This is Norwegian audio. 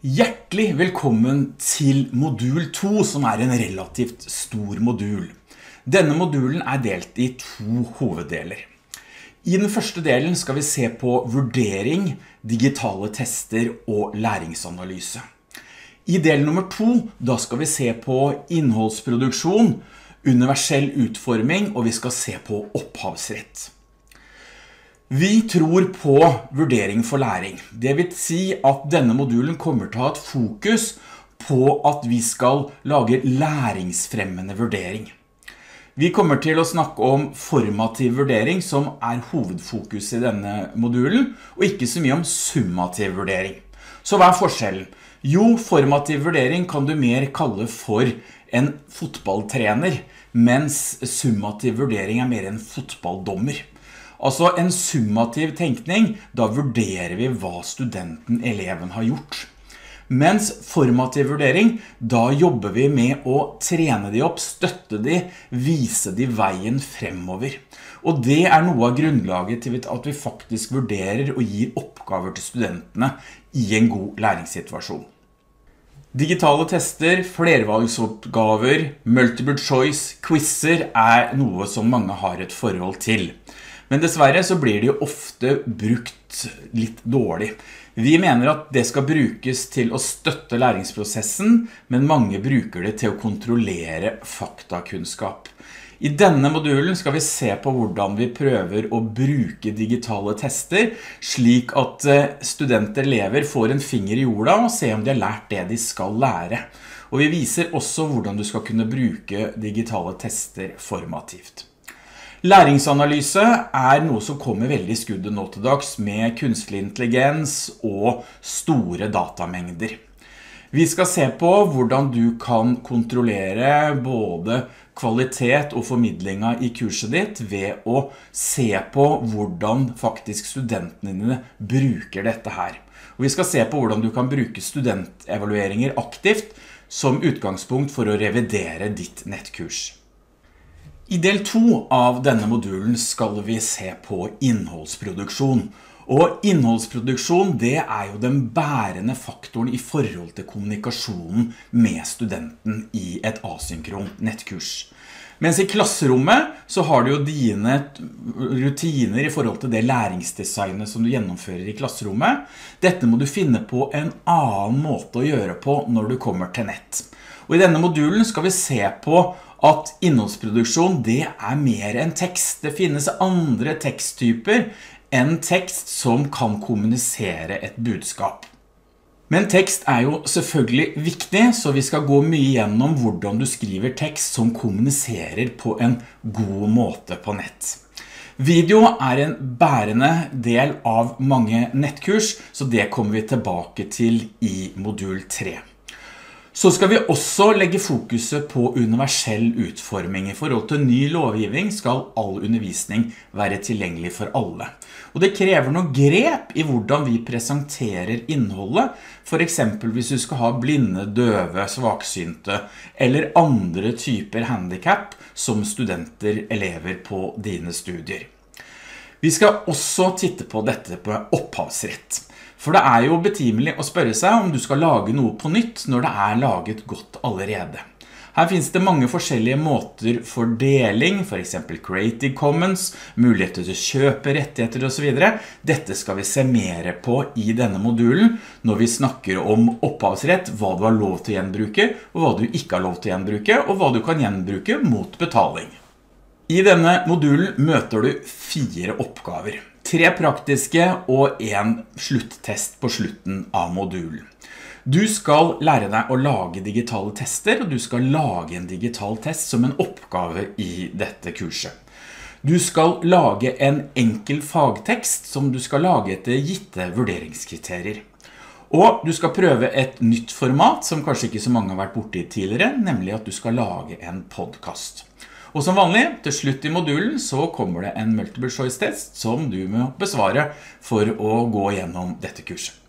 Hjertelig velkommen til modul 2, som er en relativt stor modul. Denne modulen er delt i to hoveddeler. I den første delen skal vi se på vurdering, digitale tester og læringsanalyse. I del nummer to, da skal vi se på innholdsproduksjon, universell utforming, og vi skal se på opphavsrett. Vi tror på vurdering for læring. Det vil si at denne modulen kommer til å ha et fokus på at vi skal lage læringsfremmende vurdering. Vi kommer til å snakke om formativ vurdering som er hovedfokus i denne modulen, og ikke så mye om summativ vurdering. Så hva er forskjellen? Jo, formativ vurdering kan du mer kalle for en fotballtrener, mens summativ vurdering er mer en fotballdommer. Altså en summativ tenkning, da vurderer vi hva studenten, eleven har gjort. Mens formativ vurdering, da jobber vi med å trene de opp, støtte de, vise de veien fremover. Og det er noe av grunnlaget til at vi faktisk vurderer og gir oppgaver til studentene i en god læringssituasjon. Digitale tester, flervalgsoppgaver, multiple choice, quizzer er noe som mange har et forhold til. Men dessverre så blir de jo ofte brukt litt dårlig. Vi mener at det skal brukes til å støtte læringsprosessen, men mange bruker det til å kontrollere faktakunnskap. I denne modulen skal vi se på hvordan vi prøver å bruke digitale tester, slik at eh, studenter elever får en finger i jorda og se om de har lært det de skal lære. Og vi viser også hvordan du skal kunne bruke digitale tester formativt. Læringsanalyse er noe som kommer veldig i skuddet nå til dags med kunstig intelligens og store datamengder. Vi skal se på hvordan du kan kontrollere både kvalitet og formidlinga i kurset ditt ved å se på hvordan faktisk studentene dine bruker dette her. Og vi skal se på hvordan du kan bruke studentevalueringer aktivt som utgangspunkt for å revidere ditt nettkurs. I del 2 av denne modulen skal vi se på innholdsproduksjon. Og innholdsproduksjon det er jo den bærende faktoren i forhold til kommunikasjonen med studenten i et asynkron nettkurs. Mens i klasserommet så har du jo dine rutiner i forhold til det læringsdesignet som du gjennomfører i klasserommet. Dette må du finne på en annen måte å gjøre på når du kommer til nett. Og i denne modulen skal vi se på at innholdsproduksjon det er mer enn tekst. Det finnes andre teksttyper enn tekst som kan kommunisere et budskap. Men tekst er jo selvfølgelig viktig, så vi skal gå mye gjennom hvordan du skriver tekst som kommuniserer på en god måte på nett. Video er en bærende del av mange nettkurs, så det kommer vi tilbake til i modul 3. Så skal vi også legge fokuset på universell utforming. I forhold til ny lovgivning skal all undervisning være tilgjengelig for alle. Og det krever noe grep i hvordan vi presenterer innholdet, for eksempel hvis du skal ha blinde, døve, svaksynte eller andre typer handicap som studenter, elever på dine studier. Vi skal også titte på dette på opphavsrett. For det er jo betimelig å spørre seg om du skal lage noe på nytt når det er laget godt allerede. Her finnes det mange forskjellige måter for deling, for eksempel Creative Commons, muligheter til å kjøpe rettigheter og så videre. Dette skal vi se mer på i denne modulen når vi snakker om opphavsrett, hva du har lov til å gjenbruke, og hva du ikke har lov til å gjenbruke, og hva du kan gjenbruke mot betaling. I denne modulen møter du fire oppgaver. Tre praktiske og en slutttest på slutten av modulen. Du skal lære deg å lage digitale tester, og du skal lage en digital test som en oppgave i dette kurset. Du skal lage en enkel fagtekst som du skal lage etter gitte vurderingskriterier. Og du skal prøve et nytt format som kanskje ikke så mange har vært borte i tidligere, nemlig at du skal lage en podcast. Og som vanlig, til slutt i modulen så kommer det en multiple choice test som du må besvare for å gå gjennom dette kurset.